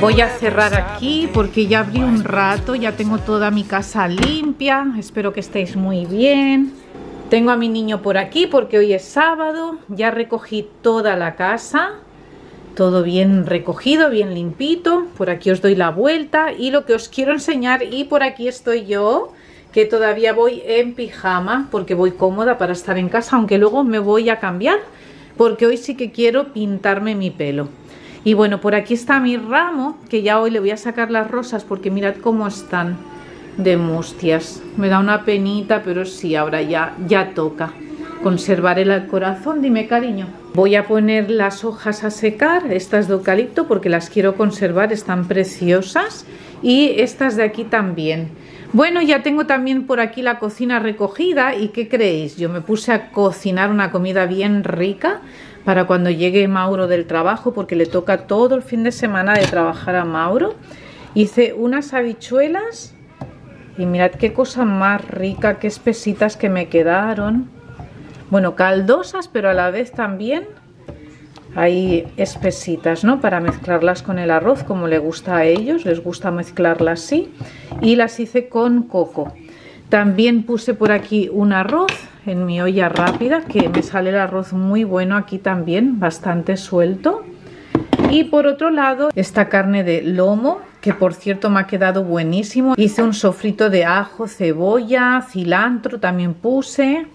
Voy a cerrar aquí porque ya abrí un rato, ya tengo toda mi casa limpia. Espero que estéis muy bien. Tengo a mi niño por aquí porque hoy es sábado. Ya recogí toda la casa. Todo bien recogido, bien limpito. Por aquí os doy la vuelta y lo que os quiero enseñar. Y por aquí estoy yo, que todavía voy en pijama porque voy cómoda para estar en casa. Aunque luego me voy a cambiar porque hoy sí que quiero pintarme mi pelo. Y bueno, por aquí está mi ramo, que ya hoy le voy a sacar las rosas porque mirad cómo están de mustias. Me da una penita, pero sí, ahora ya, ya toca. Conservar el corazón, dime cariño. Voy a poner las hojas a secar, estas de eucalipto, porque las quiero conservar, están preciosas. Y estas de aquí también. Bueno, ya tengo también por aquí la cocina recogida. ¿Y qué creéis? Yo me puse a cocinar una comida bien rica para cuando llegue Mauro del trabajo, porque le toca todo el fin de semana de trabajar a Mauro. Hice unas habichuelas y mirad qué cosa más rica, qué espesitas que me quedaron. Bueno, caldosas, pero a la vez también hay espesitas, ¿no? Para mezclarlas con el arroz, como le gusta a ellos, les gusta mezclarlas así. Y las hice con coco. También puse por aquí un arroz en mi olla rápida, que me sale el arroz muy bueno aquí también, bastante suelto. Y por otro lado, esta carne de lomo, que por cierto me ha quedado buenísimo. Hice un sofrito de ajo, cebolla, cilantro, también puse.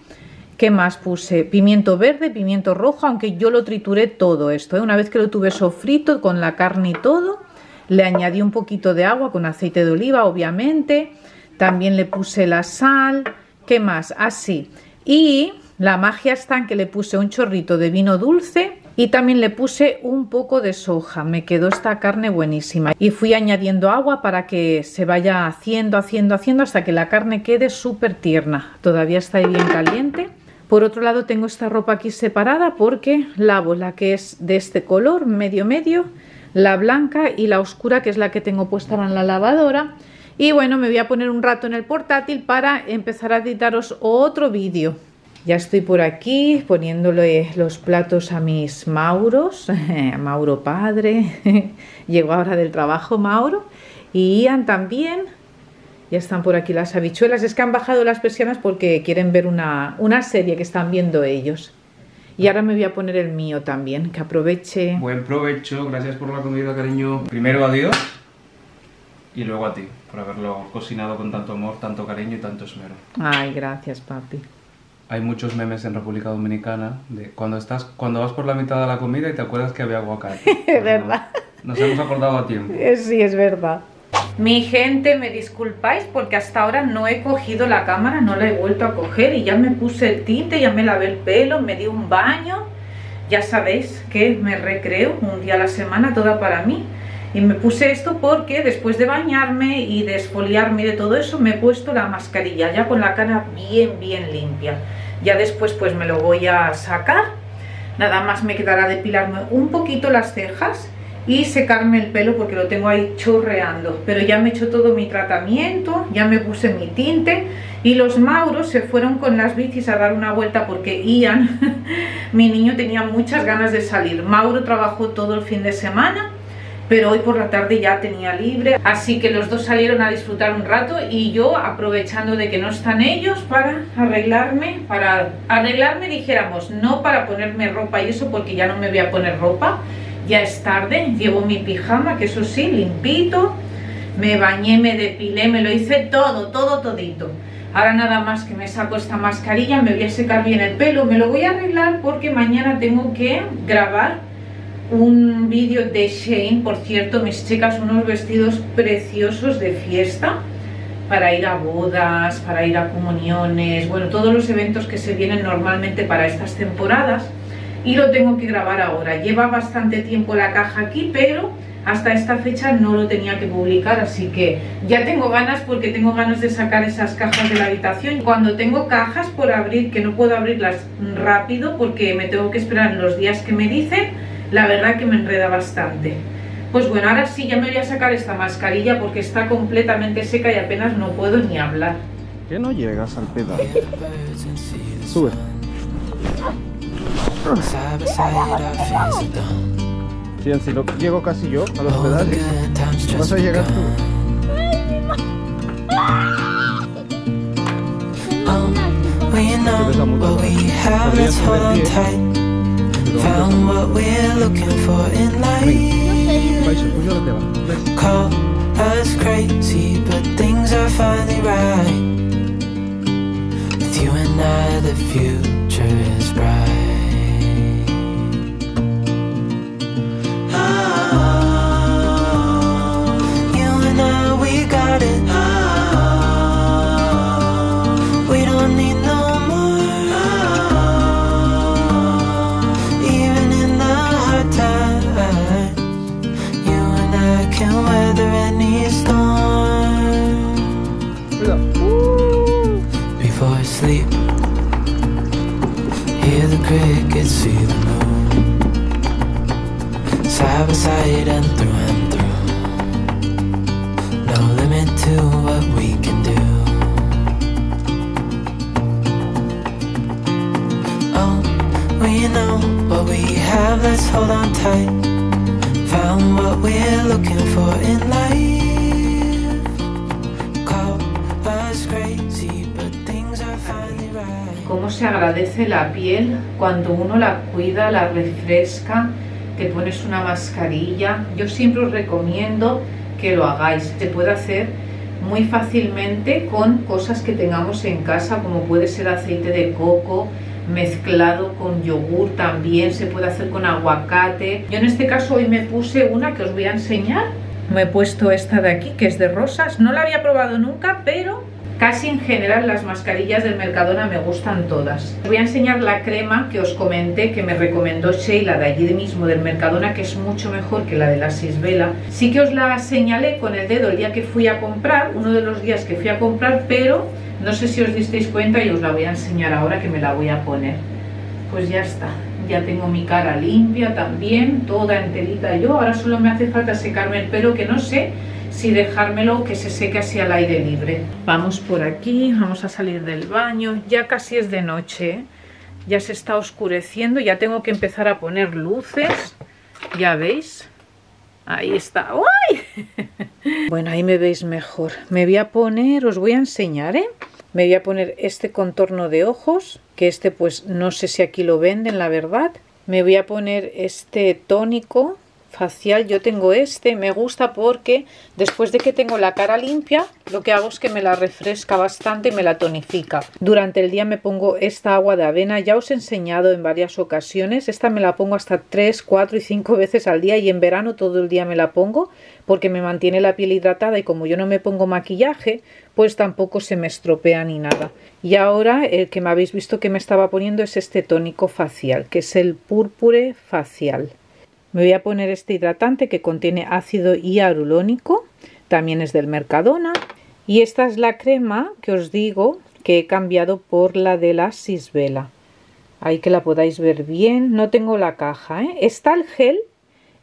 ¿Qué más puse? Pimiento verde, pimiento rojo, aunque yo lo trituré todo esto. ¿eh? Una vez que lo tuve sofrito con la carne y todo, le añadí un poquito de agua con aceite de oliva, obviamente. También le puse la sal. ¿Qué más? Así. Y la magia está en que le puse un chorrito de vino dulce y también le puse un poco de soja. Me quedó esta carne buenísima. Y fui añadiendo agua para que se vaya haciendo, haciendo, haciendo hasta que la carne quede súper tierna. Todavía está bien caliente. Por otro lado tengo esta ropa aquí separada porque lavo la que es de este color, medio medio, la blanca y la oscura que es la que tengo puesta en la lavadora y bueno, me voy a poner un rato en el portátil para empezar a editaros otro vídeo. Ya estoy por aquí poniéndole los platos a mis Mauros, a Mauro padre, llegó ahora del trabajo Mauro, y Ian también, ya están por aquí las habichuelas, es que han bajado las persianas porque quieren ver una, una serie que están viendo ellos. Y ahora me voy a poner el mío también, que aproveche. Buen provecho, gracias por la comida, cariño. Primero adiós y luego a ti por haberlo cocinado con tanto amor, tanto cariño y tanto esmero. Ay, gracias, papi. Hay muchos memes en República Dominicana de cuando estás cuando vas por la mitad de la comida y te acuerdas que había aguacate. es verdad. Nos hemos acordado a tiempo. Eh, sí, es verdad. Mi gente, me disculpáis porque hasta ahora no he cogido la cámara, no la he vuelto a coger y ya me puse el tinte, ya me lavé el pelo, me di un baño. Ya sabéis que me recreo un día a la semana, toda para mí. Y me puse esto porque después de bañarme y de esfoliarme y de todo eso, me he puesto la mascarilla ya con la cara bien, bien limpia. Ya después pues me lo voy a sacar. Nada más me quedará depilarme un poquito las cejas y secarme el pelo porque lo tengo ahí chorreando. Pero ya me he hecho todo mi tratamiento, ya me puse mi tinte y los Mauros se fueron con las bicis a dar una vuelta porque Ian, mi niño, tenía muchas ganas de salir. Mauro trabajó todo el fin de semana pero hoy por la tarde ya tenía libre, así que los dos salieron a disfrutar un rato y yo aprovechando de que no están ellos para arreglarme, para arreglarme dijéramos, no para ponerme ropa y eso porque ya no me voy a poner ropa, ya es tarde, llevo mi pijama que eso sí, limpito, me bañé, me depilé, me lo hice todo, todo, todito. Ahora nada más que me saco esta mascarilla, me voy a secar bien el pelo, me lo voy a arreglar porque mañana tengo que grabar un vídeo de Shane, por cierto, mis chicas, unos vestidos preciosos de fiesta para ir a bodas, para ir a comuniones, bueno, todos los eventos que se vienen normalmente para estas temporadas y lo tengo que grabar ahora. Lleva bastante tiempo la caja aquí, pero hasta esta fecha no lo tenía que publicar, así que ya tengo ganas porque tengo ganas de sacar esas cajas de la habitación. Cuando tengo cajas por abrir, que no puedo abrirlas rápido porque me tengo que esperar los días que me dicen, la verdad que me enreda bastante. Pues bueno, ahora sí ya me voy a sacar esta mascarilla porque está completamente seca y apenas no puedo ni hablar. ¿Qué no llegas al pedal? Sube. Sí, si lo llego casi yo a los pedales. Vas a llegar tú. Found what we're looking for in life. Call us crazy, but things are finally right. With you and I, the future is bright. Oh, you and I, we got it. Side by side and through and through. No limit to what we can do. Oh, we know what we have, let's hold on tight. Found what we're looking for in life. Cómo se agradece la piel cuando uno la cuida, la refresca, te pones una mascarilla. Yo siempre os recomiendo que lo hagáis. Se puede hacer muy fácilmente con cosas que tengamos en casa, como puede ser aceite de coco mezclado con yogur también, se puede hacer con aguacate. Yo en este caso hoy me puse una que os voy a enseñar. Me he puesto esta de aquí, que es de rosas. No la había probado nunca, pero Casi en general las mascarillas del Mercadona me gustan todas. Os voy a enseñar la crema que os comenté que me recomendó Sheila de allí mismo del Mercadona que es mucho mejor que la de la Sisvela. Sí que os la señalé con el dedo el día que fui a comprar, uno de los días que fui a comprar, pero no sé si os disteis cuenta y os la voy a enseñar ahora que me la voy a poner. Pues ya está. Ya tengo mi cara limpia también, toda enterita yo. Ahora solo me hace falta secarme el pelo que no sé si dejármelo que se seque así al aire libre. Vamos por aquí, vamos a salir del baño. Ya casi es de noche, ¿eh? ya se está oscureciendo, ya tengo que empezar a poner luces. Ya veis, ahí está. ¡Uy! bueno, ahí me veis mejor. Me voy a poner, os voy a enseñar, ¿eh? Me voy a poner este contorno de ojos, que este pues no sé si aquí lo venden, la verdad. Me voy a poner este tónico facial yo tengo este, me gusta porque después de que tengo la cara limpia, lo que hago es que me la refresca bastante y me la tonifica. Durante el día me pongo esta agua de avena, ya os he enseñado en varias ocasiones, esta me la pongo hasta 3, 4 y 5 veces al día y en verano todo el día me la pongo porque me mantiene la piel hidratada y como yo no me pongo maquillaje, pues tampoco se me estropea ni nada. Y ahora el que me habéis visto que me estaba poniendo es este tónico facial, que es el púrpure facial. Me voy a poner este hidratante que contiene ácido hialurónico, también es del Mercadona. Y esta es la crema que os digo que he cambiado por la de la Sisvela. Ahí que la podáis ver bien. No tengo la caja, ¿eh? Está el gel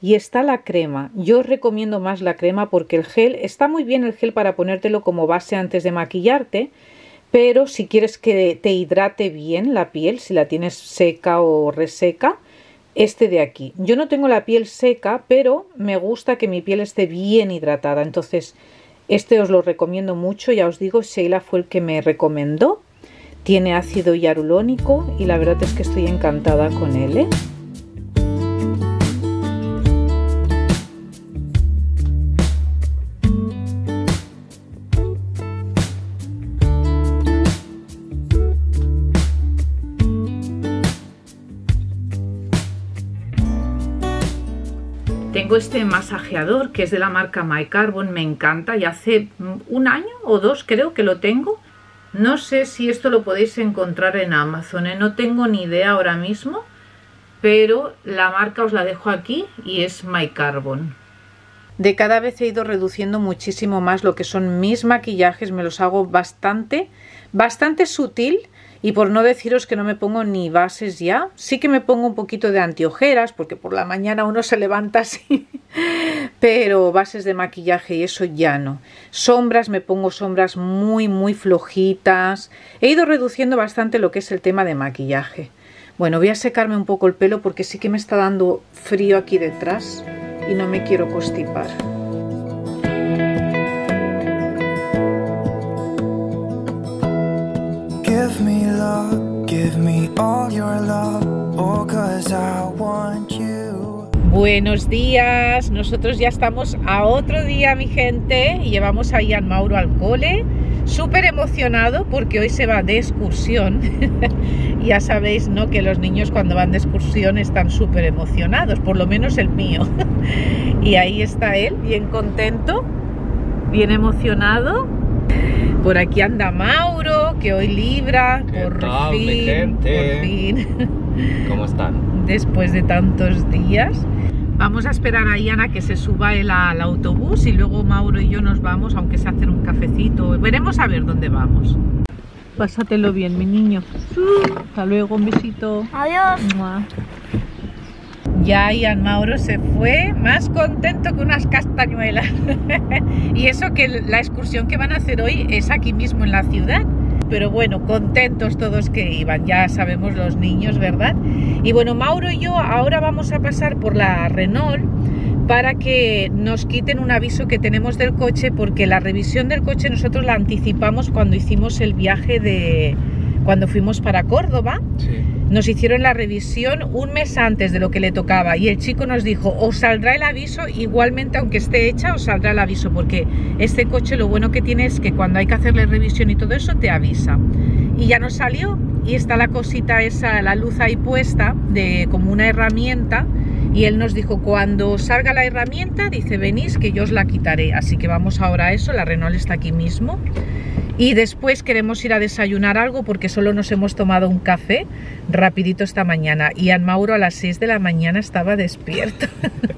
y está la crema. Yo os recomiendo más la crema porque el gel está muy bien el gel para ponértelo como base antes de maquillarte. Pero si quieres que te hidrate bien la piel, si la tienes seca o reseca, este de aquí. Yo no tengo la piel seca, pero me gusta que mi piel esté bien hidratada. Entonces, este os lo recomiendo mucho. Ya os digo, Sheila fue el que me recomendó. Tiene ácido hialurónico y la verdad es que estoy encantada con él. ¿eh? Este masajeador que es de la marca My Carbon, me encanta y hace un año o dos creo que lo tengo. No sé si esto lo podéis encontrar en Amazon, ¿eh? no tengo ni idea ahora mismo, pero la marca os la dejo aquí y es My Carbon. De cada vez he ido reduciendo muchísimo más lo que son mis maquillajes, me los hago bastante, bastante sutil y por no deciros que no me pongo ni bases ya, sí que me pongo un poquito de antiojeras porque por la mañana uno se levanta así, pero bases de maquillaje y eso ya no. Sombras, me pongo sombras muy muy flojitas. He ido reduciendo bastante lo que es el tema de maquillaje. Bueno, voy a secarme un poco el pelo porque sí que me está dando frío aquí detrás y no me quiero constipar. Buenos días, nosotros ya estamos a otro día, mi gente, llevamos a Ian Mauro al cole. Súper emocionado porque hoy se va de excursión. ya sabéis, ¿no? Que los niños cuando van de excursión están súper emocionados, por lo menos el mío. y ahí está él, bien contento, bien emocionado. Por aquí anda Mauro, que hoy libra, ¿Qué por tal, mi fin, gente? por fin. ¿Cómo están? después de tantos días. Vamos a esperar a Iana que se suba al autobús y luego Mauro y yo nos vamos, aunque sea a hacer un cafecito. Veremos a ver dónde vamos. Pásatelo bien, mi niño. Hasta luego, un besito. Adiós. Mua. Ya Ian Mauro se fue más contento que unas castañuelas. y eso que la excursión que van a hacer hoy es aquí mismo en la ciudad. Pero bueno, contentos todos que iban, ya sabemos los niños, ¿verdad? Y bueno, Mauro y yo ahora vamos a pasar por la Renault para que nos quiten un aviso que tenemos del coche porque la revisión del coche nosotros la anticipamos cuando hicimos el viaje de cuando fuimos para Córdoba Sí. Nos hicieron la revisión un mes antes de lo que le tocaba y el chico nos dijo, os saldrá el aviso, igualmente aunque esté hecha, os saldrá el aviso, porque este coche lo bueno que tiene es que cuando hay que hacerle revisión y todo eso, te avisa. Y ya nos salió y está la cosita esa, la luz ahí puesta, de como una herramienta, y él nos dijo, cuando salga la herramienta, dice, venís que yo os la quitaré. Así que vamos ahora a eso, la Renault está aquí mismo. Y después queremos ir a desayunar algo porque solo nos hemos tomado un café rapidito esta mañana. Y An Mauro a las 6 de la mañana estaba despierto.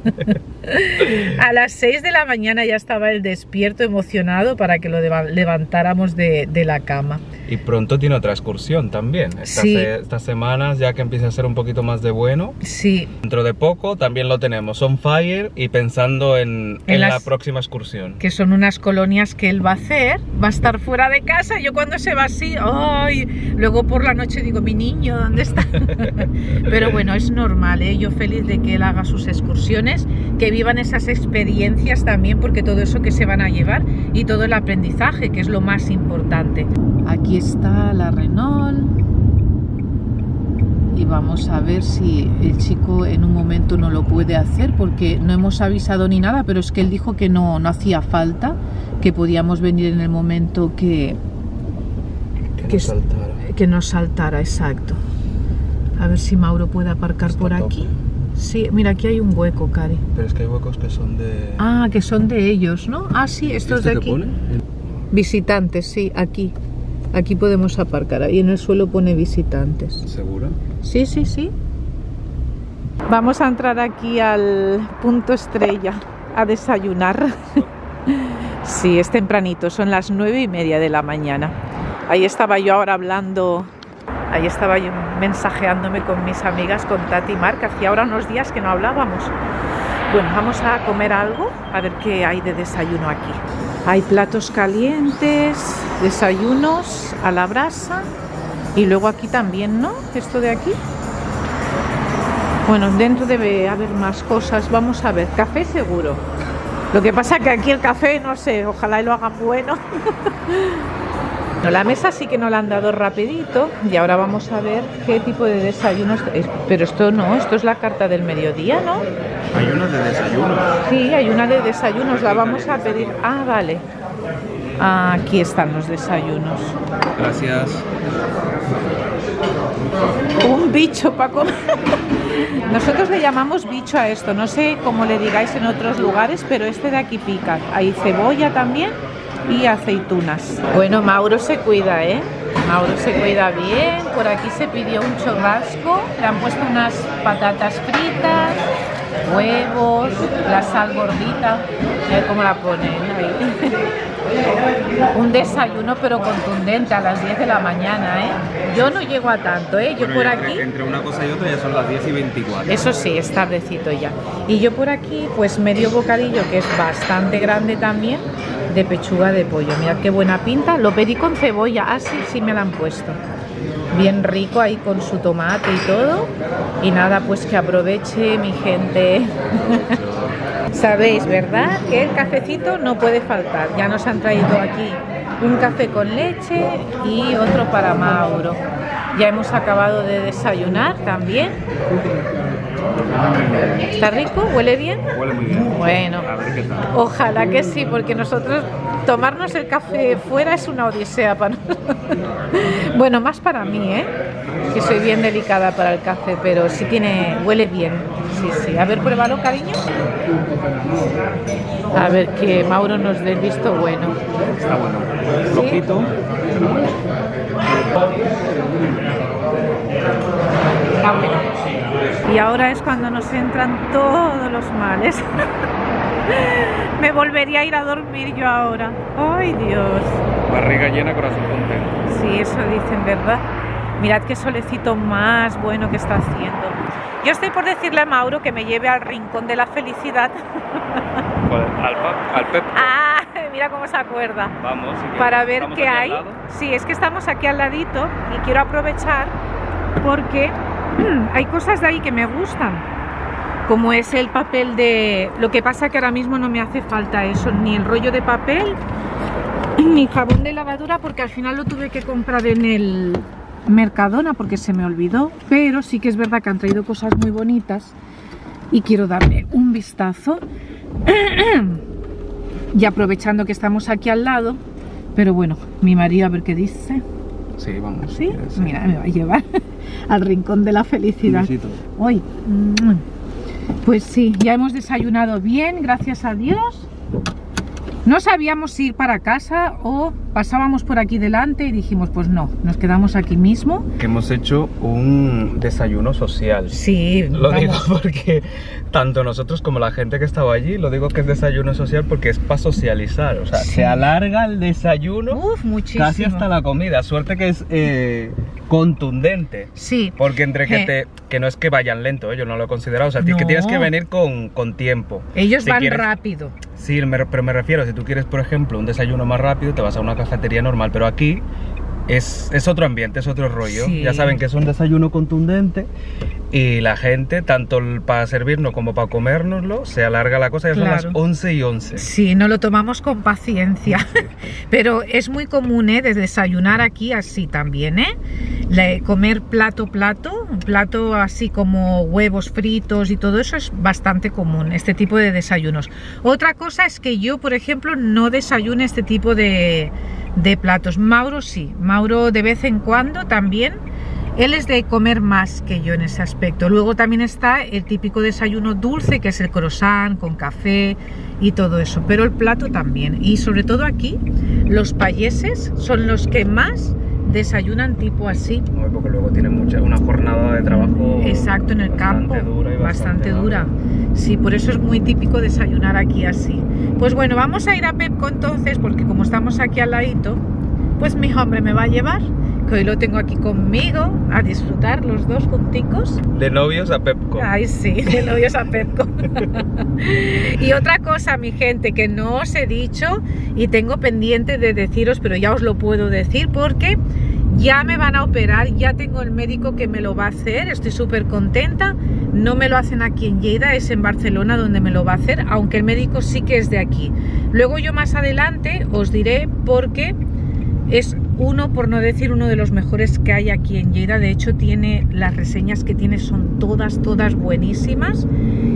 a las 6 de la mañana ya estaba el despierto, emocionado para que lo levantáramos de, de la cama. Y pronto tiene otra excursión también. Estas, Sí. estas semanas, ya que empieza a ser un poquito más de bueno. Sí, Dentro de poco también lo tenemos on fire y pensando en, En en la próxima excursión. que son unas colonias que él va a hacer, va a estar fuera de casa, yo cuando se va así, ¡ay! Luego por la noche digo, mi niño, ¿dónde está? Pero bueno, es normal, ¿eh? yo feliz de que él haga sus excursiones, que vivan esas experiencias también, porque todo eso que se van a llevar y todo el aprendizaje, que es lo más importante. Aquí está la Renault. Y vamos a ver si el chico en un momento no lo puede hacer porque no hemos avisado ni nada, pero es que él dijo que no, no hacía falta, que podíamos venir en el momento que, Que no saltara. que nos saltara, exacto. A ver si Mauro puede aparcar Está por aquí. Sí, mira, aquí hay un hueco, Cari. Pero es que hay huecos que son de... Ah, que son de ellos, ¿no? Ah, sí, estos ¿Este de aquí. pone? Visitantes, sí, aquí. Aquí podemos aparcar. Ahí en el suelo pone visitantes. ¿Seguro? Sí, sí, sí. Vamos a entrar aquí al punto estrella a desayunar. Sí, es tempranito, son las nueve y media de la mañana. Ahí estaba yo ahora hablando, ahí estaba yo mensajeándome con mis amigas, con Tati y Marc, hacía ahora unos días que no hablábamos. Bueno, vamos a comer algo, a ver qué hay de desayuno aquí. Hay platos calientes, desayunos a la brasa y luego aquí también, ¿no? Esto de aquí. Bueno, dentro debe haber más cosas. Vamos a ver, café seguro. Lo que pasa que aquí el café, no sé, ojalá y lo hagan bueno. No, la mesa sí que nos la han dado rapidito y ahora vamos a ver qué tipo de desayunos. es- Pero esto no, esto es la carta del mediodía, ¿no? Hay uno de desayuno. Sí, hay una de desayunos, la vamos a pedir. Ah, vale. Aquí están los desayunos. Gracias. Un bicho para comer. Nosotros le llamamos bicho a esto, no sé cómo le digáis en otros lugares, pero este de aquí pica. Hay cebolla también y aceitunas. Bueno, Mauro se cuida, ¿eh? Mauro se cuida bien. Por aquí se pidió un churrasco, le han puesto unas patatas fritas, huevos, la sal gordita. A cómo la ponen ahí. Un desayuno pero contundente a las 10 de la mañana, ¿eh? Yo no llego a tanto, ¿eh? Yo Bueno, por aquí... entre, una cosa y otra ya son las 10 y 24. Eso sí, establecito ya. Y yo por aquí, pues medio bocadillo, que es bastante grande también, de pechuga de pollo. Mirad qué buena pinta. Lo pedí con cebolla. Ah, sí, sí me la han puesto. bien rico ahí con su tomate y todo. Y nada, pues que aproveche mi gente. Sabéis, ¿verdad? Que el cafecito no puede faltar. Ya nos han traído aquí un café con leche y otro para Mauro. Ya hemos acabado de desayunar también. ¿Está rico? ¿Huele bien? Huele muy bien. Bueno, A ver qué tal. ojalá que sí, porque nosotros tomarnos el café fuera es una odisea para nosotros. Bueno, más para mí, ¿eh? Que soy bien delicada para el café, pero sí tiene, huele bien. Sí, sí. A ver, pruébalo, cariño. A ver que Mauro nos dé el visto bueno. Está bueno. ¿Sí? Bueno. Está bueno. Y ahora es cuando nos entran todos los males. Me volvería a ir a dormir yo ahora. Ay, Dios. Barriga llena, corazón contento. Sí, eso dicen, ¿verdad? Mirad qué solecito más bueno que está haciendo. Yo estoy por decirle a Mauro que me lleve al rincón de la felicidad. Al, al Pep. Ah, mira cómo se acuerda. Vamos. si. Para ver qué hay. Sí, es que estamos aquí al ladito y quiero aprovechar porque hay cosas de ahí que me gustan. Como es el papel de... Lo que pasa que ahora mismo no me hace falta eso, ni el rollo de papel, ni jabón de lavadura, porque al final lo tuve que comprar en el Mercadona porque se me olvidó. Pero sí que es verdad que han traído cosas muy bonitas y quiero darle un vistazo. Y aprovechando que estamos aquí al lado, pero bueno, mi marido a ver qué dice. Sí, vamos. ¿Sí? Mira, me va a llevar al rincón de la felicidad. Hoy. mm, Pues sí, ya hemos desayunado bien, gracias a Dios. No sabíamos si ir para casa o pasábamos por aquí delante y dijimos, pues no, nos quedamos aquí mismo. Que hemos hecho un desayuno social. Sí, Lo vamos. digo porque tanto nosotros como la gente que estaba allí, lo digo que es desayuno social porque es para socializar. O sea, Sí. se alarga el desayuno Uf, muchísimo. casi hasta la comida. Suerte que es eh, contundente. Sí, Porque entre que Eh. te que no es que vayan lento, ¿eh? yo no lo he considerado, o sea, ti- que tienes que venir con, con tiempo. ellos Si van quieres- rápido. Sí, me- pero me refiero, si tú quieres, por ejemplo, un desayuno más rápido, te vas a una cafetería normal, pero aquí es, es otro ambiente, es otro rollo. Sí. Ya saben que es un desayuno contundente y la gente, tanto para servirnos como para comérnoslo, se alarga la cosa, ya son las 11 y 11. Sí, no lo tomamos con paciencia. Pero es muy común, ¿eh? De desayunar aquí así también, ¿eh? Comer plato, plato, un plato así como huevos fritos y todo eso es bastante común, este tipo de desayunos. Otra cosa es que yo, por ejemplo, no desayuno este tipo de, de platos. Mauro sí, Mauro de vez en cuando también. Él es de comer más que yo en ese aspecto. Luego también está el típico desayuno dulce, que es el croissant con café y todo eso. Pero el plato también. Y sobre todo aquí, los payeses son los que más desayunan tipo así. No, Porque luego tiene mucha, una jornada de trabajo Exacto, en el campo. bastante dura y bastante larga. dura. Sí, por eso es muy típico desayunar aquí así. Pues bueno, vamos a ir a Pepco entonces, porque como estamos aquí al ladito, pues mi hombre me va a llevar, que hoy lo tengo aquí conmigo, a disfrutar los dos junticos. De novios a Pepco. Ay, sí, de novios a Pepco. y otra cosa, mi gente, que no os he dicho y tengo pendiente de deciros, pero ya os lo puedo decir porque ya me van a operar, ya tengo el médico que me lo va a hacer, estoy súper contenta. No me lo hacen aquí en Lleida, es en Barcelona donde me lo va a hacer, aunque el médico sí que es de aquí. Luego yo más adelante os diré por qué es uno, por no decir uno de los mejores que hay aquí en Lleida. De hecho, tiene las reseñas que tiene son todas, todas buenísimas.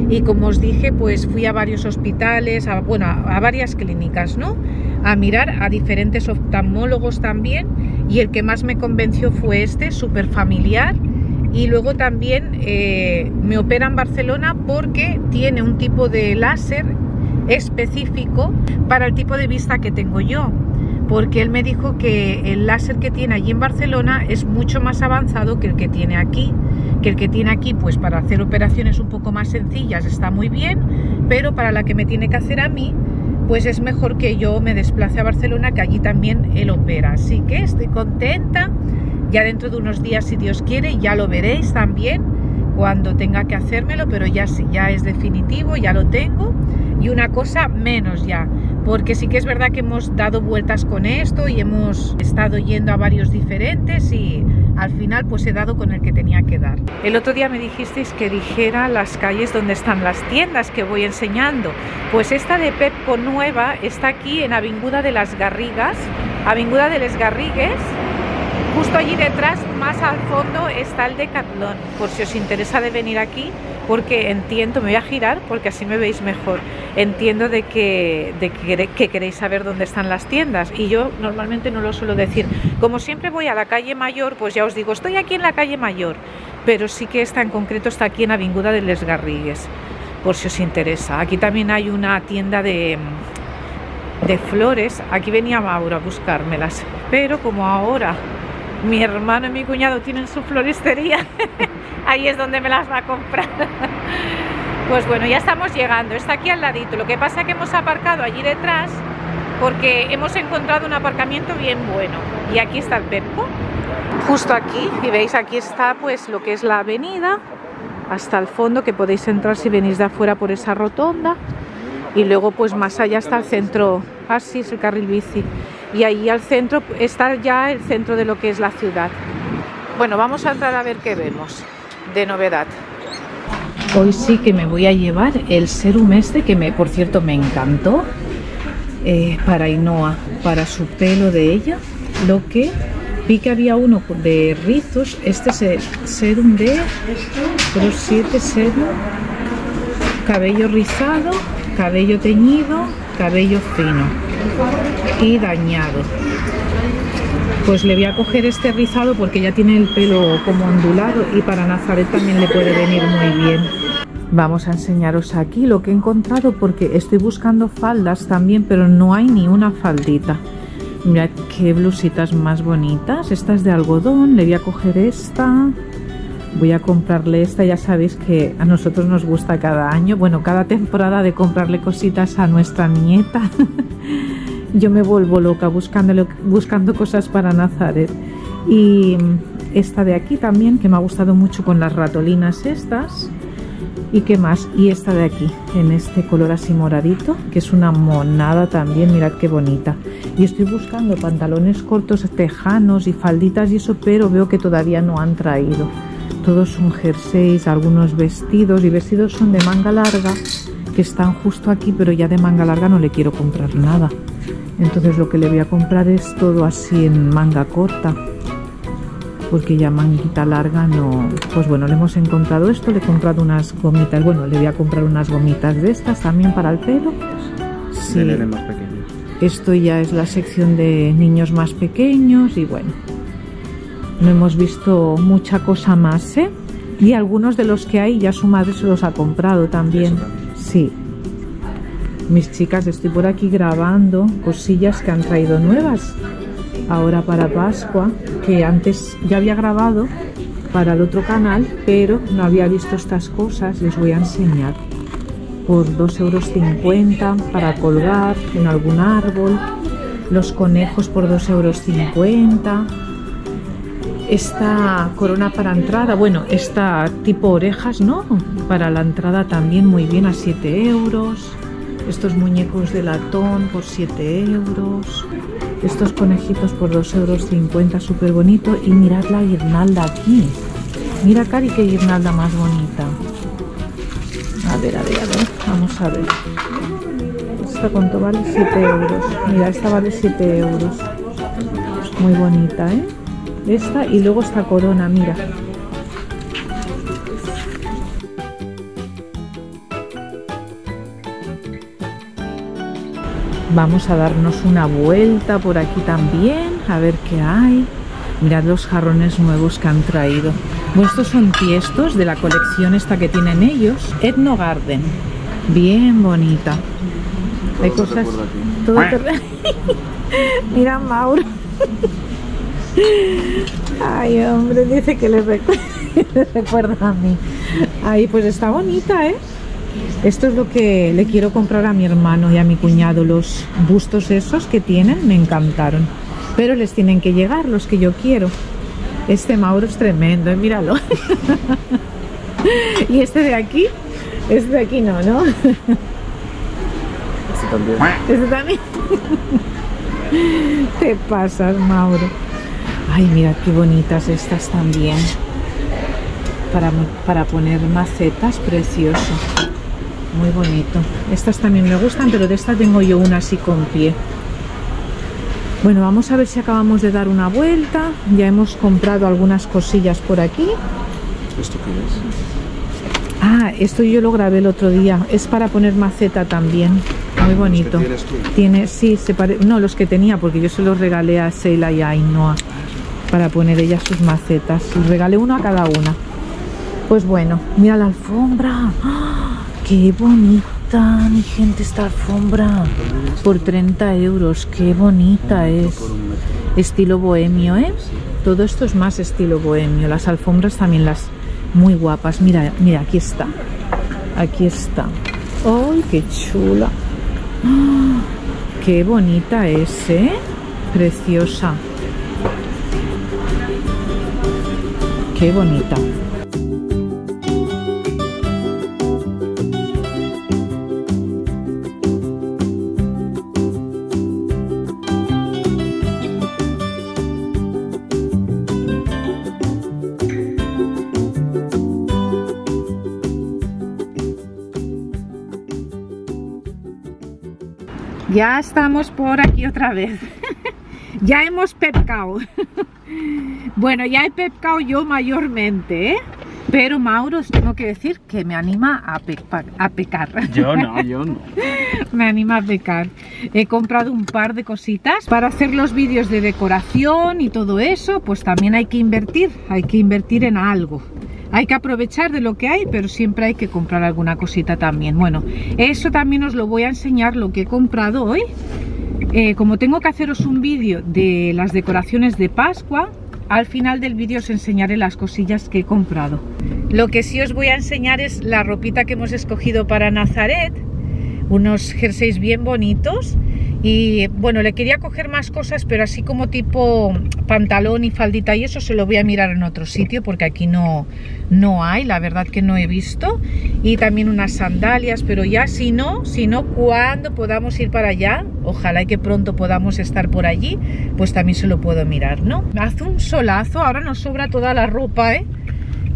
Y como os dije, pues fui a varios hospitales, a, bueno, a, varias clínicas, ¿no? A mirar a diferentes oftalmólogos también. Y el que más me convenció fue este, súper familiar. Y luego también eh, me opera en Barcelona porque tiene un tipo de láser específico para el tipo de vista que tengo yo porque él me dijo que el láser que tiene allí en Barcelona es mucho más avanzado que el que tiene aquí, que el que tiene aquí pues para hacer operaciones un poco más sencillas está muy bien, pero para la que me tiene que hacer a mí pues es mejor que yo me desplace a Barcelona que allí también él opera, así que estoy contenta, ya dentro de unos días si Dios quiere ya lo veréis también. Cuando tenga que hacérmelo, pero ya sí, ya es definitivo, ya lo tengo. Y una cosa menos ya, porque sí que es verdad que hemos dado vueltas con esto y hemos estado yendo a varios diferentes y al final pues he dado con el que tenía que dar. El otro día me dijisteis que dijera las calles donde están las tiendas que voy enseñando. Pues esta de Pepco nueva está aquí en Avinguda de las Garrigas, Avinguda de Les Garrigues. Justo allí detrás, más al fondo, está el Decathlon, por si os interesa de venir aquí, porque entiendo, me voy a girar porque así me veis mejor, entiendo de que, de que, que queréis saber dónde están las tiendas y yo normalmente no lo suelo decir. Como siempre voy a la calle Mayor, pues ya os digo, estoy aquí en la calle Mayor, pero sí que esta en concreto está aquí en Avinguda de Les Garrigues, por si os interesa. Aquí también hay una tienda de, de flores, aquí venía Mauro a buscármelas, pero como ahora mi hermano y mi cuñado tienen su floristería, ahí es donde me las va a comprar. Pues bueno, ya estamos llegando, está aquí al ladito. Lo que pasa es que hemos aparcado allí detrás porque hemos encontrado un aparcamiento bien bueno. Y aquí está el Pepco, justo aquí. Y veis, aquí está pues lo que es la avenida, hasta el fondo, que podéis entrar si venís de afuera por esa rotonda. Y luego pues más allá está el centro, así es el carril bici. Y ahí al centro está ya el centro de lo que es la ciudad. Bueno, vamos a entrar a ver qué vemos de novedad. Hoy sí que me voy a llevar el serum este que me, por cierto, me encantó eh, para Ainhoa, para su pelo de ella. Lo que vi que había uno de rizos, este es el serum de Pro 7 serum, cabello rizado, cabello teñido, cabello fino y dañado. Pues le voy a coger este rizado porque ya tiene el pelo como ondulado y para Nazaret también le puede venir muy bien. Vamos a enseñaros aquí lo que he encontrado porque estoy buscando faldas también, pero no hay ni una faldita. Mirad qué blusitas más bonitas. Esta es de algodón, le voy a coger esta. Voy a comprarle esta, ya sabéis que a nosotros nos gusta cada año, bueno, cada temporada de comprarle cositas a nuestra nieta. Yo me vuelvo loca buscando, buscando cosas para Nazaret. Y esta de aquí también, que me ha gustado mucho con las ratolinas estas. ¿Y qué más? Y esta de aquí, en este color así moradito, que es una monada también, mirad qué bonita. Y estoy buscando pantalones cortos tejanos y falditas y eso, pero veo que todavía no han traído. Todos son jerseys, algunos vestidos, y vestidos son de manga larga, que están justo aquí, pero ya de manga larga no le quiero comprar nada. Entonces lo que le voy a comprar es todo así en manga corta porque ya manguita larga no... Pues bueno, le hemos encontrado esto, le he comprado unas gomitas, bueno, le voy a comprar unas gomitas de estas también para el pelo. Sí. Más pequeños. Esto ya es la sección de niños más pequeños y bueno, no hemos visto mucha cosa más, ¿eh? Y algunos de los que hay ya su madre se los ha comprado también. Sí. Mis chicas, estoy por aquí grabando cosillas que han traído nuevas ahora para Pascua, que antes ya había grabado para el otro canal, pero no había visto estas cosas, les voy a enseñar. Por 2,50 euros para colgar en algún árbol, los conejos por 2,50 euros. Esta corona para entrada, bueno, esta tipo orejas, ¿no? Para la entrada también muy bien a 7 euros. Estos muñecos de latón por 7 euros estos conejitos por 2,50 euros, súper bonito. Y mirad la guirnalda aquí. Mira, Cari, qué guirnalda más bonita. A ver, a ver, a ver. Vamos a ver. Esta cuánto vale 7 euros. Mira, esta vale 7 euros. Muy bonita, ¿eh? Esta y luego esta corona, mira. Vamos a darnos una vuelta por aquí también, a ver qué hay. Mirad los jarrones nuevos que han traído. Estos son tiestos de la colección esta que tienen ellos. Ethno Garden. Bien bonita. Hay cosas... Todo Mira Mauro. Ay, hombre, dice que le, recuerda a mí. Ay, pues está bonita, ¿eh? Esto es lo que le quiero comprar a mi hermano y a mi cuñado. Los bustos esos que tienen me encantaron. Pero les tienen que llegar los que yo quiero. Este Mauro es tremendo, ¿eh? míralo. y este de aquí, este de aquí no, ¿no? Este también. Este también. Te pasas, Mauro. Ay, mira qué bonitas estas también. Para, para poner macetas, precioso. Muy bonito. Estas también me gustan, pero de esta tengo yo una así con pie. Bueno, vamos a ver si acabamos de dar una vuelta. Ya hemos comprado algunas cosillas por aquí. ¿Esto qué es? Ah, esto yo lo grabé el otro día. Es para poner maceta también. Muy bonito. tienes tú? Tiene, sí, se pare... no, los que tenía, porque yo se los regalé a Seila y a Ainhoa para poner ellas sus macetas. Y regalé uno a cada una. Pues bueno, mira la alfombra. ¡Ah! ¡Qué bonita, mi gente, esta alfombra! Por 30 euros, qué bonita es. Estilo bohemio, ¿eh? Todo esto es más estilo bohemio. Las alfombras también las muy guapas. Mira, mira, aquí está. Aquí está. ¡Ay, qué chula! ¡Ah! ¡Qué bonita es, eh! Preciosa. ¡Qué bonita! Ya estamos por aquí otra vez. ya hemos pepcao. bueno, ya he pepcao yo mayormente, ¿eh? Pero Mauro, os tengo que decir que me anima a, a pecar. Yo no, yo no. me anima a pecar. He comprado un par de cositas para hacer los vídeos de decoración y todo eso, pues también hay que invertir, hay que invertir en algo. Hay que aprovechar de lo que hay, pero siempre hay que comprar alguna cosita también. Bueno, eso también os lo voy a enseñar lo que he comprado hoy. Eh, como tengo que haceros un vídeo de las decoraciones de Pascua, al final del vídeo os enseñaré las cosillas que he comprado. Lo que sí os voy a enseñar es la ropita que hemos escogido para Nazaret, unos jerseys bien bonitos y bueno, le quería coger más cosas, pero así como tipo pantalón y faldita y eso se lo voy a mirar en otro sitio porque aquí no, no hay, la verdad que no he visto. Y también unas sandalias, pero ya si no, si no, cuando podamos ir para allá, ojalá y que pronto podamos estar por allí, pues también se lo puedo mirar, ¿no? Hace un solazo, ahora nos sobra toda la ropa, ¿eh?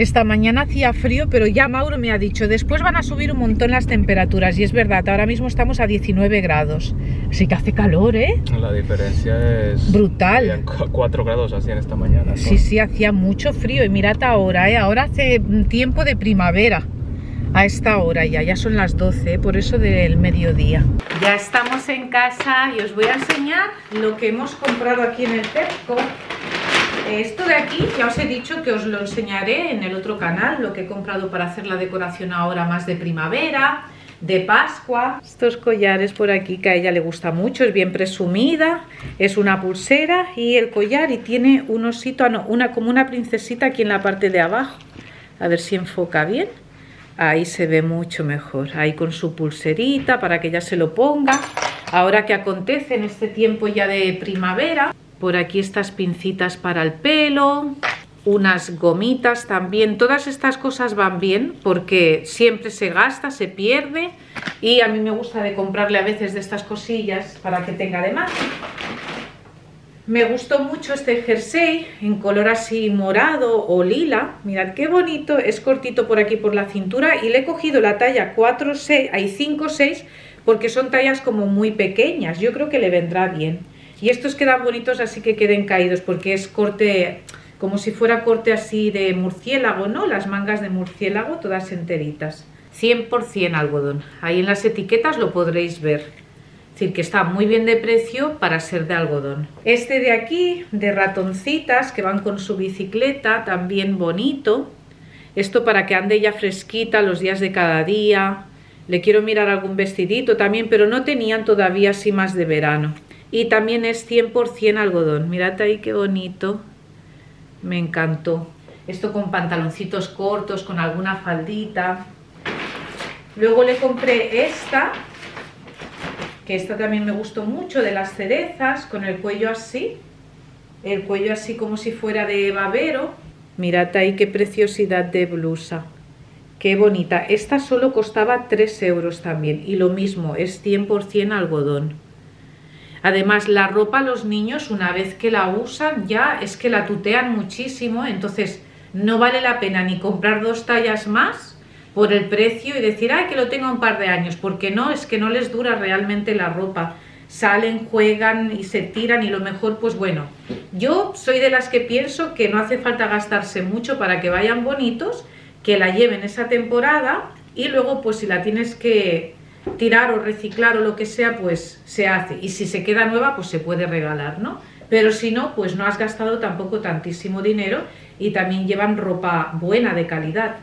Esta mañana hacía frío, pero ya Mauro me ha dicho, después van a subir un montón las temperaturas. Y es verdad, ahora mismo estamos a 19 grados. Así que hace calor, ¿eh? La diferencia es... Brutal. Habían cu- 4 grados así en esta mañana. Sí, sí, hacía mucho frío. Y mirad ahora, ¿eh? Ahora hace tiempo de primavera. A esta hora ya, ya son las 12, ¿eh? por eso del mediodía. Ya estamos en casa y os voy a enseñar lo que hemos comprado aquí en el Pepco. Esto de aquí, ya os he dicho que os lo enseñaré en el otro canal, lo que he comprado para hacer la decoración ahora más de primavera, de Pascua. Estos collares por aquí que a ella le gusta mucho, es bien presumida, es una pulsera y el collar y tiene un osito, ah, no, una, como una princesita aquí en la parte de abajo. A ver si enfoca bien. Ahí se ve mucho mejor, ahí con su pulserita para que ya se lo ponga. Ahora que acontece en este tiempo ya de primavera, por aquí estas pincitas para el pelo, unas gomitas también. Todas estas cosas van bien porque siempre se gasta, se pierde y a mí me gusta de comprarle a veces de estas cosillas para que tenga de más. Me gustó mucho este jersey en color así morado o lila. Mirad qué bonito, es cortito por aquí por la cintura y le he cogido la talla 4, 6, hay 5, 6 porque son tallas como muy pequeñas. Yo creo que le vendrá bien. Y estos quedan bonitos así que queden caídos porque es corte como si fuera corte así de murciélago, ¿no? Las mangas de murciélago todas enteritas. 100% algodón. Ahí en las etiquetas lo podréis ver. Es decir, que está muy bien de precio para ser de algodón. Este de aquí, de ratoncitas, que van con su bicicleta, también bonito. Esto para que ande ya fresquita los días de cada día. Le quiero mirar algún vestidito también, pero no tenían todavía así más de verano. Y también es 100% algodón. Mirad ahí qué bonito. Me encantó. Esto con pantaloncitos cortos, con alguna faldita. Luego le compré esta, que esta también me gustó mucho, de las cerezas, con el cuello así. El cuello así como si fuera de babero. Mirad ahí qué preciosidad de blusa. Qué bonita. Esta solo costaba 3 euros también. Y lo mismo, es 100% algodón. Además, la ropa a los niños, una vez que la usan, ya es que la tutean muchísimo, entonces no vale la pena ni comprar dos tallas más por el precio y decir, ay, que lo tenga un par de años, porque no, es que no les dura realmente la ropa. Salen, juegan y se tiran y lo mejor, pues bueno, yo soy de las que pienso que no hace falta gastarse mucho para que vayan bonitos, que la lleven esa temporada y luego pues si la tienes que tirar o reciclar o lo que sea, pues se hace. Y si se queda nueva, pues se puede regalar, ¿no? Pero si no, pues no has gastado tampoco tantísimo dinero y también llevan ropa buena, de calidad.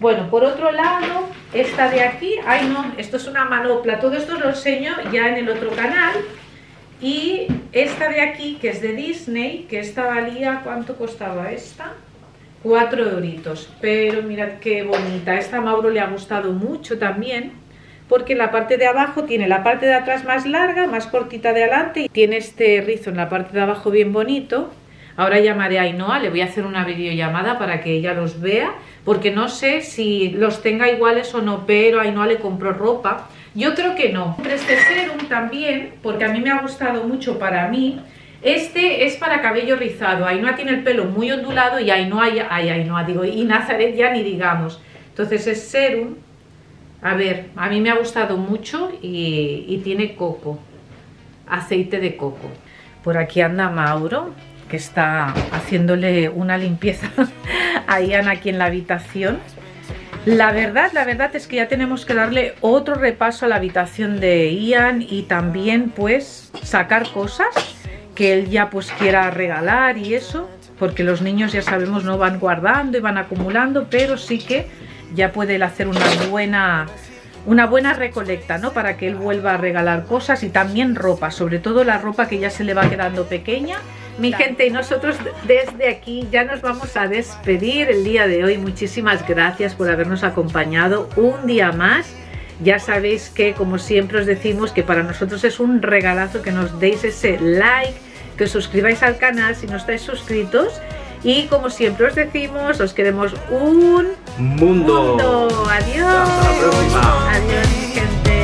Bueno, por otro lado, esta de aquí, ay no, esto es una manopla, todo esto lo enseño ya en el otro canal. Y esta de aquí, que es de Disney, que esta valía, ¿cuánto costaba esta? 4 euritos, pero mirad qué bonita, esta a Mauro le ha gustado mucho también porque la parte de abajo tiene la parte de atrás más larga, más cortita de adelante y tiene este rizo en la parte de abajo bien bonito. Ahora llamaré a Ainhoa, le voy a hacer una videollamada para que ella los vea, porque no sé si los tenga iguales o no, pero Ainhoa le compró ropa. Yo creo que no. Este serum también, porque a mí me ha gustado mucho para mí. Este es para cabello rizado. Ainhoa tiene el pelo muy ondulado y Ainhoa, ay, digo, y Nazaret ya ni digamos. Entonces es serum a ver, a mí me ha gustado mucho y, tiene coco, aceite de coco. Por aquí anda Mauro, que está haciéndole una limpieza a Ian aquí en la habitación. La verdad, la verdad es que ya tenemos que darle otro repaso a la habitación de Ian y también pues sacar cosas que él ya pues quiera regalar y eso, porque los niños ya sabemos no van guardando y van acumulando, pero sí que ya puede hacer una buena una buena recolecta, ¿no? Para que él vuelva a regalar cosas y también ropa, sobre todo la ropa que ya se le va quedando pequeña. Mi gente, y nosotros desde aquí ya nos vamos a despedir el día de hoy. Muchísimas gracias por habernos acompañado un día más. Ya sabéis que, como siempre os decimos, que para nosotros es un regalazo que nos deis ese like, que os suscribáis al canal si no estáis suscritos y como siempre os decimos, os queremos un mundo. mundo. Adiós. Hasta la próxima. Adiós, gente.